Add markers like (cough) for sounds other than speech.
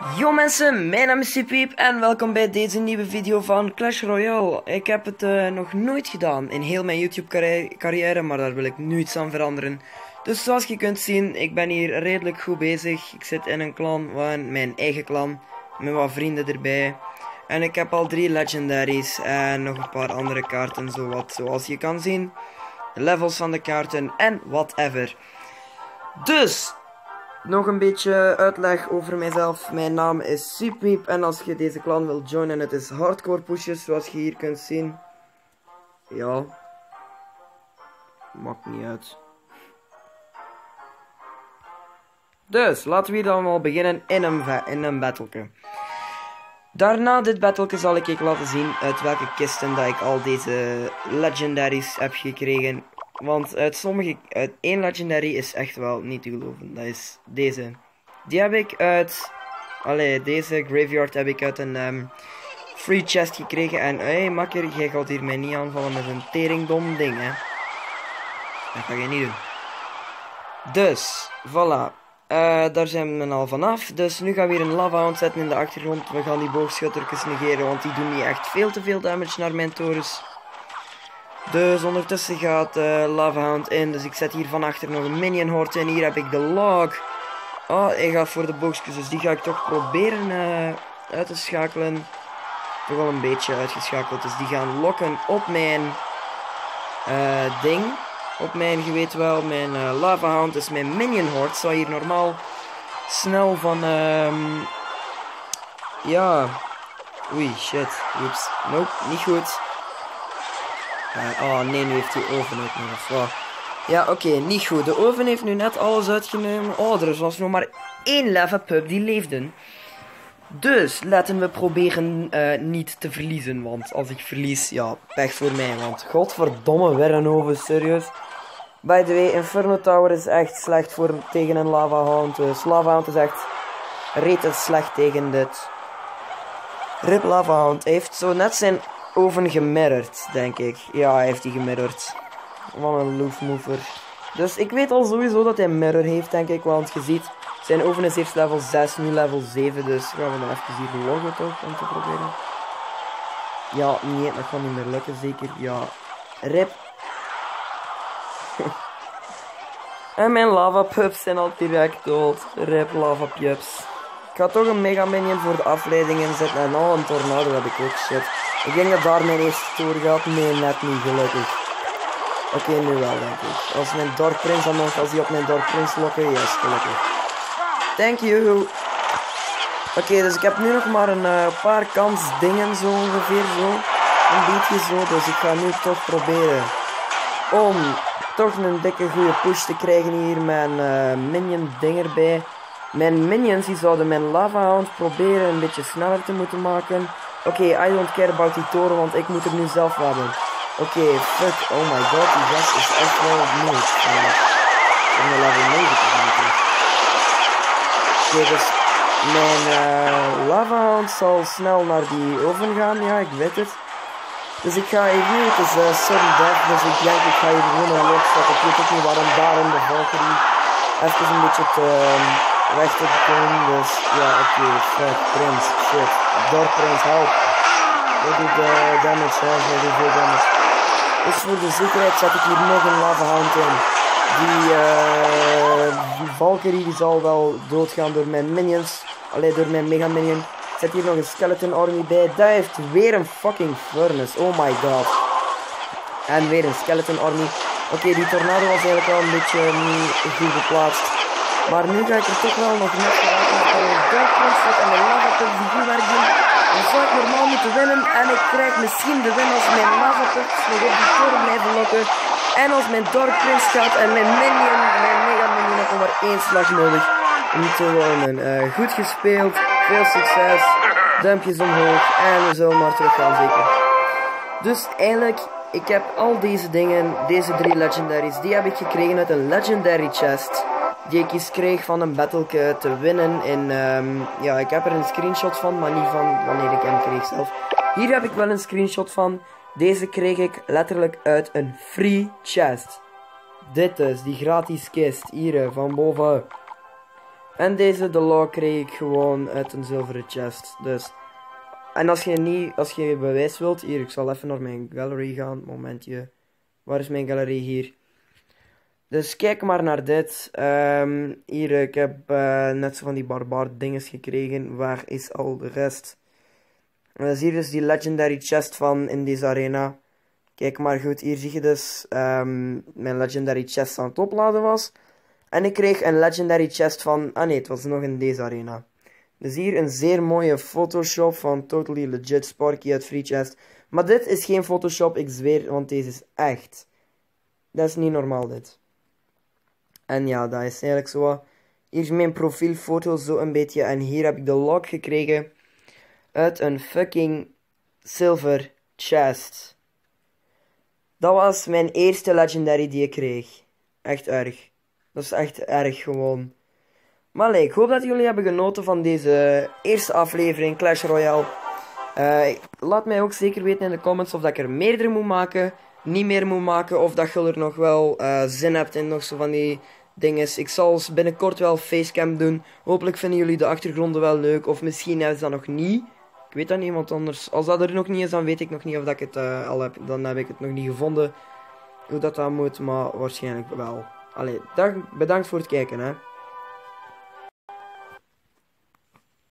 Yo mensen, mijn naam is Sipiep en welkom bij deze nieuwe video van Clash Royale. Ik heb het uh, nog nooit gedaan in heel mijn YouTube carrière, maar daar wil ik nu iets aan veranderen. Dus zoals je kunt zien, ik ben hier redelijk goed bezig. Ik zit in een clan, mijn eigen clan, met wat vrienden erbij. En ik heb al drie legendaries en nog een paar andere kaarten, zowat, zoals je kan zien. De levels van de kaarten en whatever. Dus, nog een beetje uitleg over mijzelf. Mijn naam is Sweepmeep en als je deze clan wilt joinen, het is hardcore pushes zoals je hier kunt zien. Ja. Maakt niet uit. Dus, laten we hier dan wel beginnen in een, in een battleke. Daarna dit battleke zal ik je laten zien uit welke kisten dat ik al deze legendaries heb gekregen. Want uit sommige, uit één legendary is echt wel niet te geloven. Dat is deze. Die heb ik uit, allee, deze graveyard heb ik uit een um, free chest gekregen. En hé hey, makker, jij gaat hier mij niet aanvallen met een teringdom ding, hè. Dat ga je niet doen. Dus, voilà. Uh, daar zijn we al vanaf. Dus nu gaan we weer een lava ontzetten in de achtergrond. We gaan die boogschuttertjes negeren, want die doen niet echt veel te veel damage naar mijn torens. Dus ondertussen gaat uh, Lava Hound in. Dus ik zet hier van achter nog een minion horde. En hier heb ik de log. Oh, hij gaat voor de boxjes. Dus die ga ik toch proberen uh, uit te schakelen. Toch wel een beetje uitgeschakeld. Dus die gaan lokken op mijn uh, ding. Op mijn, je weet wel, mijn uh, Lava Hound. Dus mijn minion horde zou hier normaal snel van... Um, ja... Oei, shit. Oeps. Nope, niet goed. Oh nee, nu heeft die oven ook nog eens. Ja, oké, niet goed. De oven heeft nu net alles uitgenomen. Oh, er was nog maar één lava pup die leefde. Dus laten we proberen uh, niet te verliezen. Want als ik verlies, ja, pech voor mij. Want godverdomme, weer een oven, serieus. By the way, Inferno Tower is echt slecht voor, tegen een lava hound. Dus lava hound is echt rete slecht tegen dit. Rip lava hound heeft zo net zijn oven gemirrord, denk ik. Ja, hij heeft die gemirrord. Wat een loofmover. Dus ik weet al sowieso dat hij mirror heeft, denk ik. Want je ziet, zijn oven is eerst level 6, nu level 7. Dus gaan we dan even hier loggen toch, om te proberen. Ja, nee, dat kan niet meer lukken, zeker. Ja, rip. (laughs) en mijn lava pups zijn al direct dood. Rip lava pups. Ik ga toch een mega minion voor de afleiding inzetten. En al een tornado heb ik ook shit. Ik denk dat daar mijn eerste tour gaat. Nee, net niet, gelukkig. Oké, nu wel, denk ik. Als mijn Dark Prince dan nog, als hij op mijn Dark Prince lokken, yes, gelukkig. Thank you. Oké, dus ik heb nu nog maar een uh, paar kans dingen zo ongeveer, zo. Een beetje zo, dus ik ga nu toch proberen om toch een dikke goede push te krijgen hier een uh, minion ding erbij. Mijn minions die zouden mijn lava hound proberen een beetje sneller te moeten maken. Oké, I don't care about die toren, want ik moet het nu zelf hebben. Oké, fuck. Oh my god, die gast is echt wel moeilijk. Om de level 9 te maken. Oké, dus mijn uh, lava zal snel naar die oven gaan. Ja, ik weet het. Dus ik ga even, het is uh, dus ik denk ik ga hier gewoon een loop zetten. Ik weet ook niet waarom daarom de Valkyrie even een beetje te... Um, weg te komen. Dus ja, oké, okay, fuck, prins, shit. Door prins, help. Hij doet damage, hè, hij doet veel damage. Dus voor de zekerheid zet ik hier nog een lava hound in. Die, uh, die Valkyrie die zal wel doodgaan door mijn minions. Alleen door mijn mega minion. Ik zet hier nog een skeleton army bij. Dat heeft weer een fucking furnace. Oh my god. En weer een skeleton army. Oké, die tornado was eigenlijk wel een beetje niet goed geplaatst. Maar nu ga ik er toch wel nog net geraken voor een Dark en de lava pups die goed werken. Dan zou moeten winnen. En ik krijg misschien de win als mijn lava pups nog op die toren blijven lokken. En als mijn Dark Prince gaat en mijn minion, mijn mega minion, nog maar één slag nodig. Om te winnen. Uh, goed gespeeld, veel succes, duimpjes omhoog. En we zullen maar terug gaan zeker. Dus eigenlijk, ik heb al deze dingen, deze drie legendaries, die heb ik gekregen uit een legendary chest die ik kreeg van een battle te winnen. En um, ja, ik heb er een screenshot van, maar niet van wanneer ik hem kreeg zelf. Hier heb ik wel een screenshot van. Deze kreeg ik letterlijk uit een free chest. Dit is die gratis kist, hier van boven. En deze de law kreeg ik gewoon uit een zilveren chest. Dus. En als je niet, als je bewijs wilt, hier, ik zal even naar mijn gallery gaan. Momentje. Waar is mijn gallery hier? Dus kijk maar naar dit. Ehm, hier, ik heb uh, net zo van die barbaar dinges gekregen. Waar is al de rest? En is hier dus die legendary chest van in deze arena. Kijk maar goed, hier zie je dus um, mijn legendary chest aan het opladen was. En ik kreeg een legendary chest van... Ah nee, het was nog in deze arena. Dus hier een zeer mooie Photoshop van Totally Legit Sparky uit Free Chest. Maar dit is geen Photoshop, ik zweer, want deze is echt. Dat is niet normaal dit. En ja, dat is eigenlijk zo. Hier is mijn profielfoto zo een beetje. En hier heb ik de lock gekregen uit een fucking silver chest. Dat was mijn eerste legendary die ik kreeg. Echt erg. Dat is echt erg gewoon. Maar ik hoop dat jullie hebben genoten van deze eerste aflevering Clash Royale. Uh, laat mij ook zeker weten in de comments of dat ik er meerdere moet maken, niet meer moet maken, of dat je er nog wel uh, zin hebt in nog zo van die dingen. Ik zal binnenkort wel facecam doen. Hopelijk vinden jullie de achtergronden wel leuk, of misschien hebben ze dat nog niet. Ik weet dat niet, want anders, als dat er nog niet is, dan weet ik nog niet of dat ik het uh, al heb. Dan heb ik het nog niet gevonden hoe dat dan moet, maar waarschijnlijk wel. Allee, bedankt voor het kijken hè.